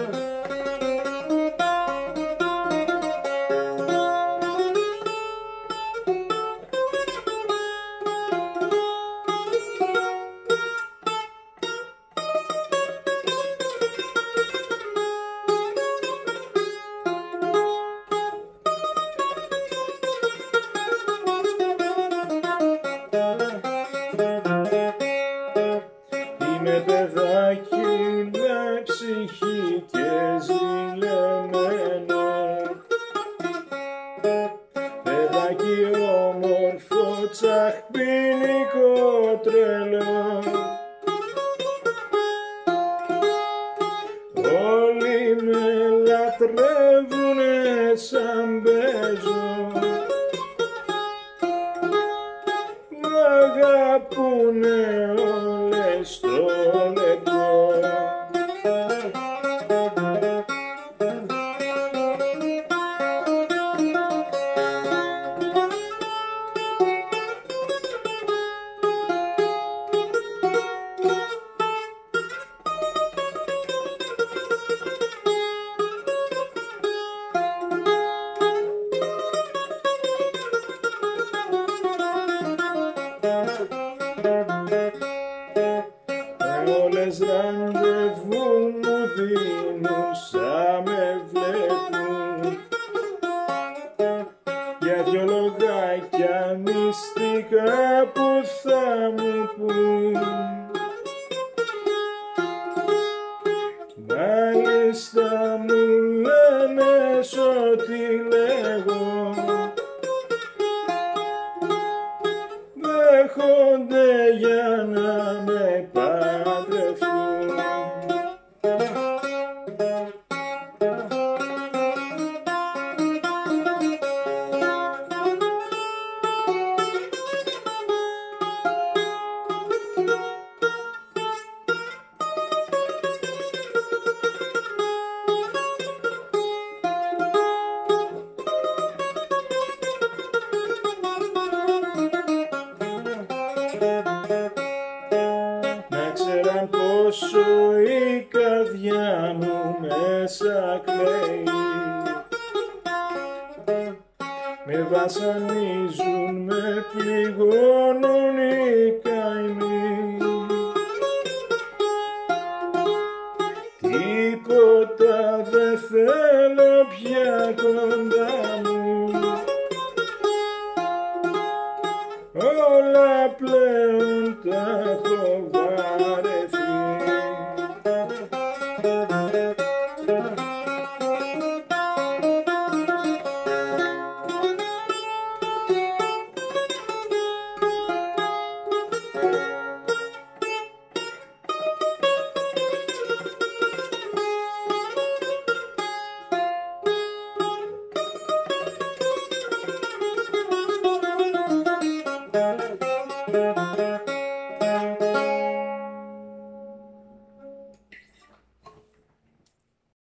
Father. Όμορφο τσαχπίνικο τρελό Όλοι με λατρεύουνε σαν παίζω Μ' αγαπούνε όλες δίνουν σαν με βλέπουν Για δυο λογάκια μυστικά που θα μου πουν. Μάλιστα μου λένε σ' ό,τι λέγω. Δέχονται για να με Να ξέραν πόσο η καρδιά μου μέσα κλαίει. Με βασανίζουν, με πληγώνουν οι καημοί. Τίποτα δεν θέλω πια κοντά la planta, jovares.